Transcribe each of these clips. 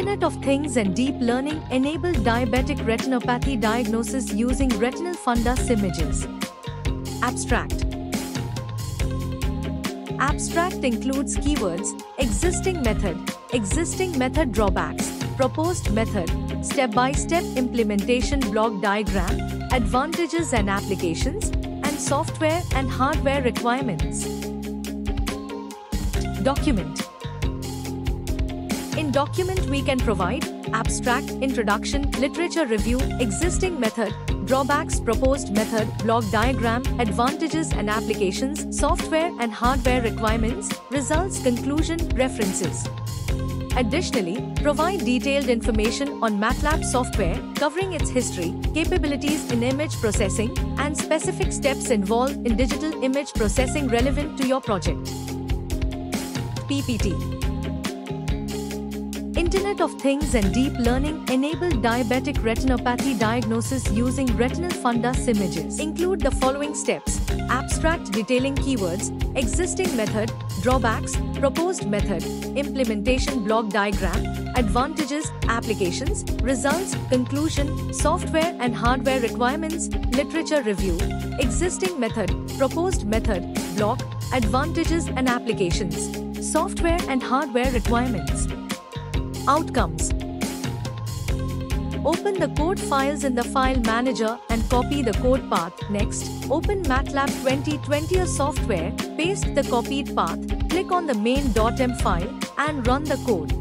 Internet of Things and Deep Learning enable diabetic retinopathy diagnosis using retinal fundus images. Abstract Abstract includes keywords, existing method, existing method drawbacks, proposed method, step-by-step implementation block diagram, advantages and applications, and software and hardware requirements. Document In document we can provide abstract, introduction, literature review, existing method, drawbacks, proposed method, block diagram, advantages and applications, software and hardware requirements, results, conclusion, references. Additionally, provide detailed information on MATLAB software, covering its history, capabilities in image processing, and specific steps involved in digital image processing relevant to your project. PPT Internet of Things and Deep Learning enable diabetic retinopathy diagnosis using retinal fundus images. Include the following steps. Abstract detailing keywords, existing method, drawbacks, proposed method, implementation block diagram, advantages, applications, results, conclusion, software and hardware requirements, literature review, existing method, proposed method, block, advantages and applications, software and hardware requirements. Outcomes Open the code files in the file manager and copy the code path. Next, open MATLAB 2020 software, paste the copied path, click on the main.m file, and run the code.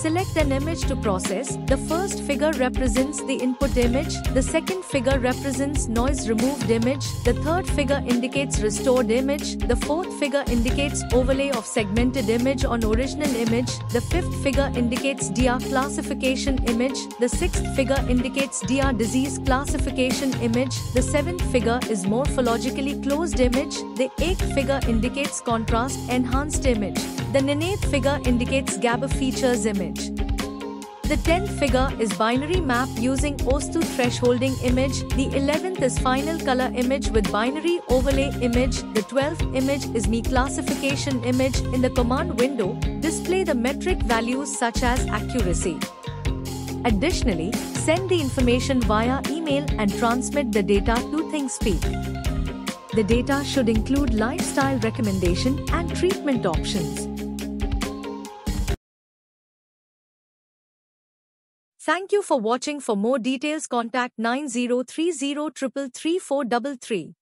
Select an image to process. The first figure represents the input image, the second figure represents noise removed image, the third figure indicates restored image, the fourth figure indicates overlay of segmented image on original image, the fifth figure indicates DR classification image, the sixth figure indicates DR disease classification image, the seventh figure is morphologically closed image, the eighth figure indicates contrast enhanced image, the ninth figure indicates Gabor features image. The 10th figure is binary map using Otsu thresholding image. The 11th is final color image with binary overlay image. The 12th image is me classification image. In the command window, display the metric values such as accuracy. Additionally, send the information via email and transmit the data to ThingSpeak. The data should include lifestyle recommendation and treatment options. Thank you for watching. For more details, contact 9030 333